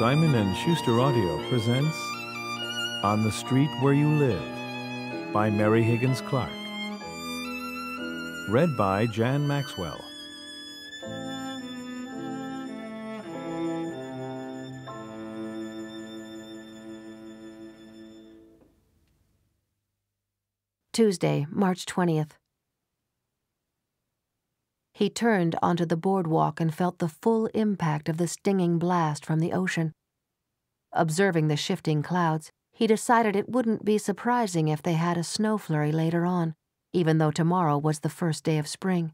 Simon and Schuster Audio presents On the Street Where You Live by Mary Higgins Clark. Read by Jan Maxwell. Tuesday, March 20th. He turned onto the boardwalk and felt the full impact of the stinging blast from the ocean. Observing the shifting clouds, he decided it wouldn't be surprising if they had a snow flurry later on, even though tomorrow was the first day of spring.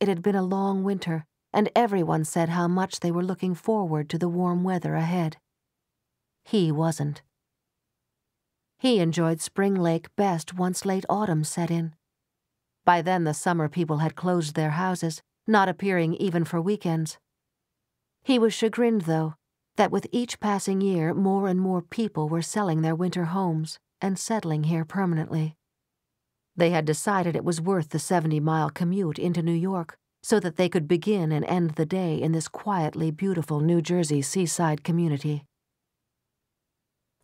It had been a long winter, and everyone said how much they were looking forward to the warm weather ahead. He wasn't. He enjoyed Spring Lake best once late autumn set in. By then, the summer people had closed their houses, not appearing even for weekends. He was chagrined, though, that with each passing year, more and more people were selling their winter homes and settling here permanently. They had decided it was worth the 70 mile commute into New York so that they could begin and end the day in this quietly beautiful New Jersey seaside community.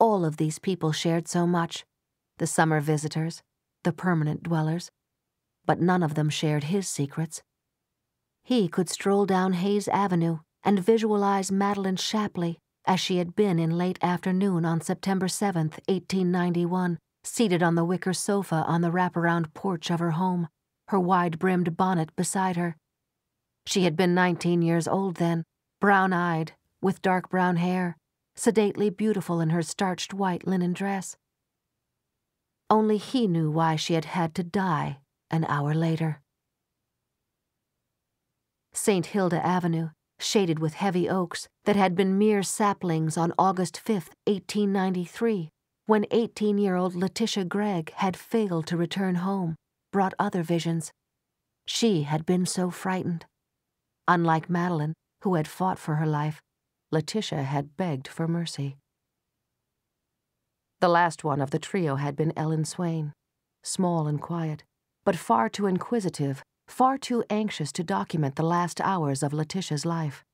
All of these people shared so much the summer visitors, the permanent dwellers, but none of them shared his secrets. He could stroll down Hayes Avenue and visualize Madeline Shapley as she had been in late afternoon on September 7, 1891, seated on the wicker sofa on the wraparound porch of her home, her wide brimmed bonnet beside her. She had been 19 years old then, brown eyed, with dark brown hair, sedately beautiful in her starched white linen dress. Only he knew why she had had to die an hour later. St. Hilda Avenue, shaded with heavy oaks that had been mere saplings on August 5, 1893, when 18 year old Letitia Gregg had failed to return home, brought other visions. She had been so frightened. Unlike Madeline, who had fought for her life, Letitia had begged for mercy. The last one of the trio had been Ellen Swain, small and quiet, but far too inquisitive, far too anxious to document the last hours of Letitia's life.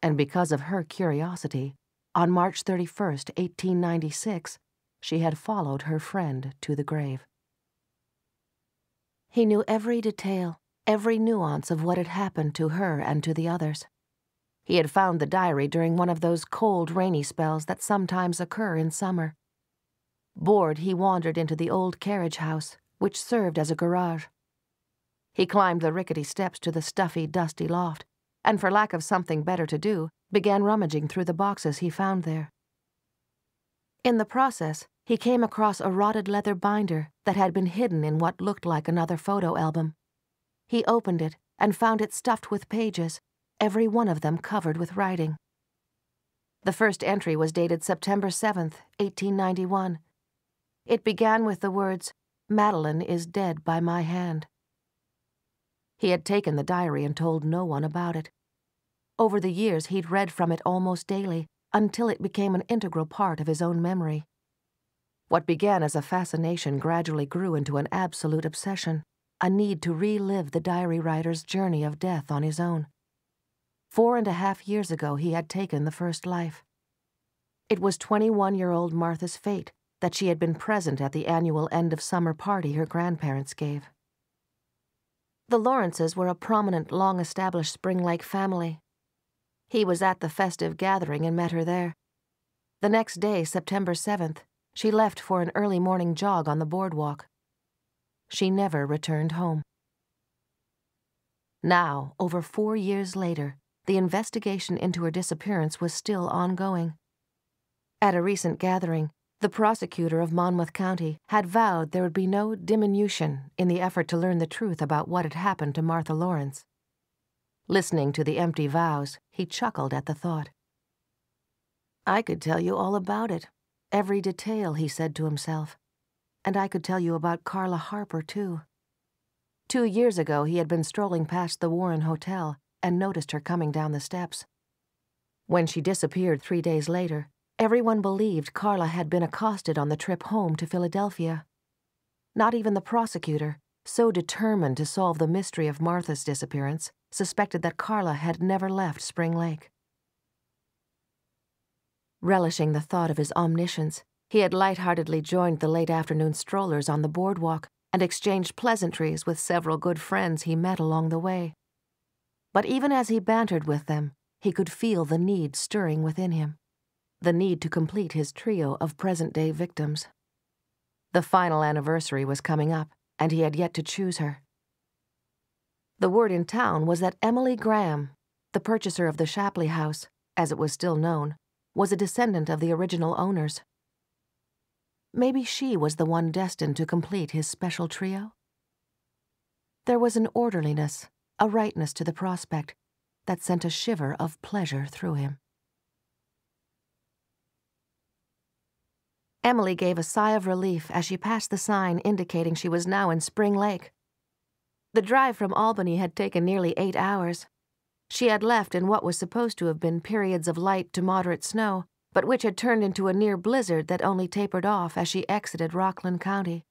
And because of her curiosity, on March 31, 1896, she had followed her friend to the grave. He knew every detail, every nuance of what had happened to her and to the others. He had found the diary during one of those cold, rainy spells that sometimes occur in summer. Bored, he wandered into the old carriage house, which served as a garage. He climbed the rickety steps to the stuffy, dusty loft, and for lack of something better to do, began rummaging through the boxes he found there. In the process, he came across a rotted leather binder that had been hidden in what looked like another photo album. He opened it and found it stuffed with pages every one of them covered with writing. The first entry was dated September 7th, 1891. It began with the words, Madeline is dead by my hand. He had taken the diary and told no one about it. Over the years, he'd read from it almost daily until it became an integral part of his own memory. What began as a fascination gradually grew into an absolute obsession, a need to relive the diary writer's journey of death on his own. Four and a half years ago, he had taken the first life. It was 21 year old Martha's fate that she had been present at the annual end of summer party her grandparents gave. The Lawrences were a prominent, long established Spring Lake family. He was at the festive gathering and met her there. The next day, September 7th, she left for an early morning jog on the boardwalk. She never returned home. Now, over four years later, the investigation into her disappearance was still ongoing. At a recent gathering, the prosecutor of Monmouth County had vowed there would be no diminution in the effort to learn the truth about what had happened to Martha Lawrence. Listening to the empty vows, he chuckled at the thought. I could tell you all about it, every detail, he said to himself. And I could tell you about Carla Harper, too. Two years ago, he had been strolling past the Warren Hotel and noticed her coming down the steps. When she disappeared three days later, everyone believed Carla had been accosted on the trip home to Philadelphia. Not even the prosecutor, so determined to solve the mystery of Martha's disappearance, suspected that Carla had never left Spring Lake. Relishing the thought of his omniscience, he had light-heartedly joined the late afternoon strollers on the boardwalk and exchanged pleasantries with several good friends he met along the way. But even as he bantered with them, he could feel the need stirring within him the need to complete his trio of present day victims. The final anniversary was coming up, and he had yet to choose her. The word in town was that Emily Graham, the purchaser of the Shapley house, as it was still known, was a descendant of the original owners. Maybe she was the one destined to complete his special trio? There was an orderliness, a rightness to the prospect that sent a shiver of pleasure through him. Emily gave a sigh of relief as she passed the sign indicating she was now in Spring Lake. The drive from Albany had taken nearly eight hours. She had left in what was supposed to have been periods of light to moderate snow, but which had turned into a near blizzard that only tapered off as she exited Rockland County.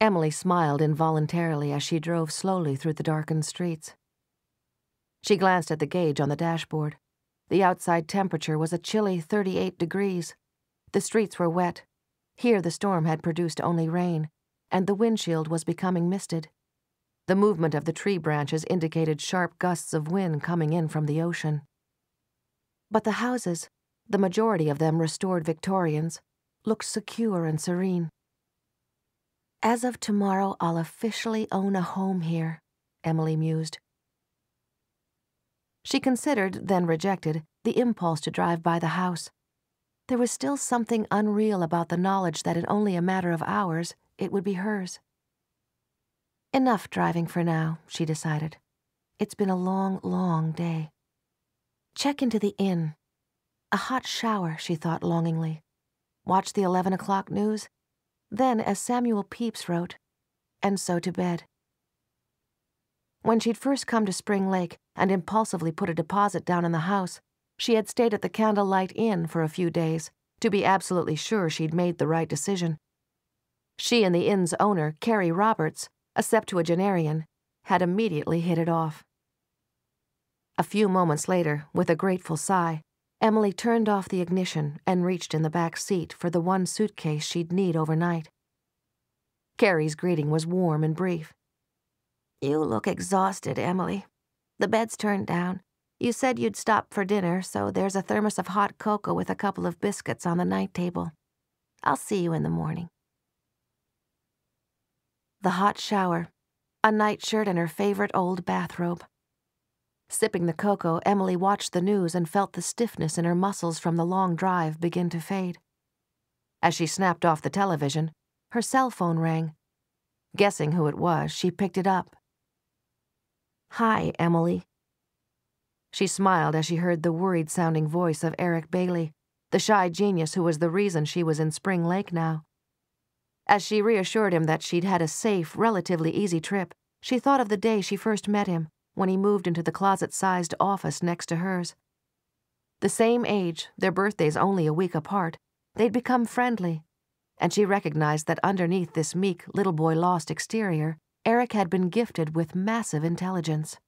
Emily smiled involuntarily as she drove slowly through the darkened streets. She glanced at the gauge on the dashboard. The outside temperature was a chilly 38 degrees. The streets were wet. Here the storm had produced only rain, and the windshield was becoming misted. The movement of the tree branches indicated sharp gusts of wind coming in from the ocean. But the houses, the majority of them restored Victorians, looked secure and serene. As of tomorrow, I'll officially own a home here, Emily mused. She considered, then rejected, the impulse to drive by the house. There was still something unreal about the knowledge that in only a matter of hours it would be hers. Enough driving for now, she decided. It's been a long, long day. Check into the inn. A hot shower, she thought longingly. Watch the 11 o'clock news. Then, as Samuel Pepys wrote, and so to bed. When she'd first come to Spring Lake and impulsively put a deposit down in the house, she had stayed at the Candlelight Inn for a few days to be absolutely sure she'd made the right decision. She and the inn's owner, Carrie Roberts, a septuagenarian, had immediately hit it off. A few moments later, with a grateful sigh, Emily turned off the ignition and reached in the back seat for the one suitcase she'd need overnight. Carrie's greeting was warm and brief. You look exhausted, Emily. The bed's turned down. You said you'd stop for dinner, so there's a thermos of hot cocoa with a couple of biscuits on the night table. I'll see you in the morning. The hot shower, a nightshirt, and her favorite old bathrobe. Sipping the cocoa, Emily watched the news and felt the stiffness in her muscles from the long drive begin to fade. As she snapped off the television, her cell phone rang. Guessing who it was, she picked it up. Hi, Emily. She smiled as she heard the worried sounding voice of Eric Bailey, the shy genius who was the reason she was in Spring Lake now. As she reassured him that she'd had a safe, relatively easy trip, she thought of the day she first met him when he moved into the closet sized office next to hers. The same age, their birthdays only a week apart, they'd become friendly, and she recognized that underneath this meek, little boy lost exterior, Eric had been gifted with massive intelligence.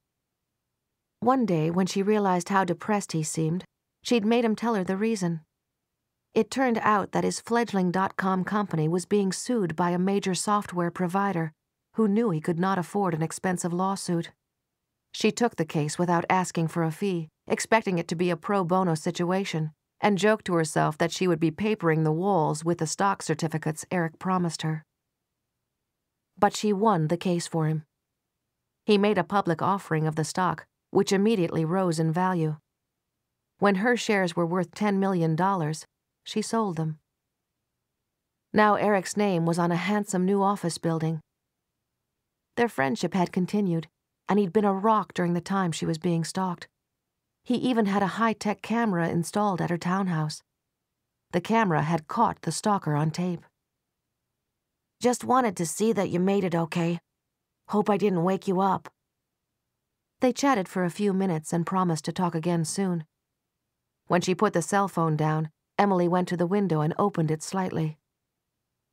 One day, when she realized how depressed he seemed, she'd made him tell her the reason. It turned out that his fledgling dot com company was being sued by a major software provider who knew he could not afford an expensive lawsuit. She took the case without asking for a fee, expecting it to be a pro bono situation, and joked to herself that she would be papering the walls with the stock certificates Eric promised her. But she won the case for him. He made a public offering of the stock, which immediately rose in value. When her shares were worth $10 million, she sold them. Now Eric's name was on a handsome new office building. Their friendship had continued, and he'd been a rock during the time she was being stalked. He even had a high tech camera installed at her townhouse. The camera had caught the stalker on tape. Just wanted to see that you made it okay. Hope I didn't wake you up. They chatted for a few minutes and promised to talk again soon. When she put the cell phone down, Emily went to the window and opened it slightly.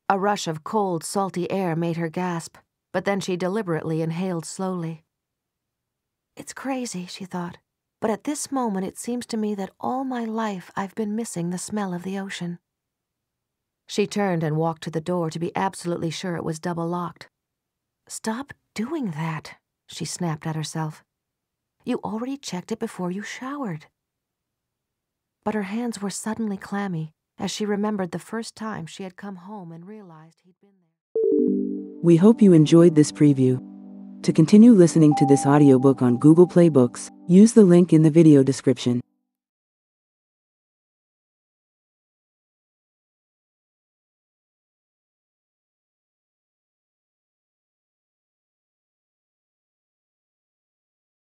A rush of cold, salty air made her gasp, but then she deliberately inhaled slowly. It's crazy, she thought. But at this moment, it seems to me that all my life I've been missing the smell of the ocean. She turned and walked to the door to be absolutely sure it was double locked. Stop doing that, she snapped at herself. You already checked it before you showered. But her hands were suddenly clammy as she remembered the first time she had come home and realized he'd been there. We hope you enjoyed this preview. To continue listening to this audiobook on Google Play Books, use the link in the video description.